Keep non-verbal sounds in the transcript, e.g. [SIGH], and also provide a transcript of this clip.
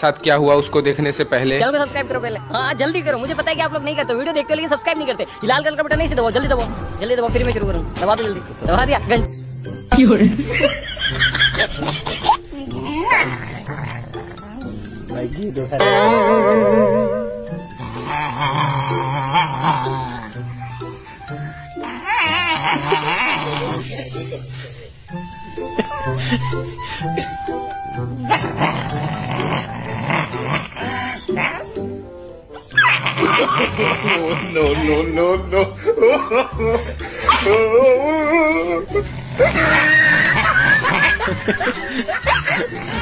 साथ क्या हुआ उसको देखने से पहले? चैनल को सब्सक्राइब करो पहले। हाँ जल्दी करो। मुझे पता है कि आप लोग नहीं करते वीडियो देखते लेकिन सब्सक्राइब नहीं करते। लाल कलर का बटन नहीं से दबाओ जल्दी दबाओ। जल्दी दबाओ फिर मैं शुरू करूँ। दबा दो जल्दी। दबा दिया। गंज। [LAUGHS] no, no, no, no. no. [LAUGHS]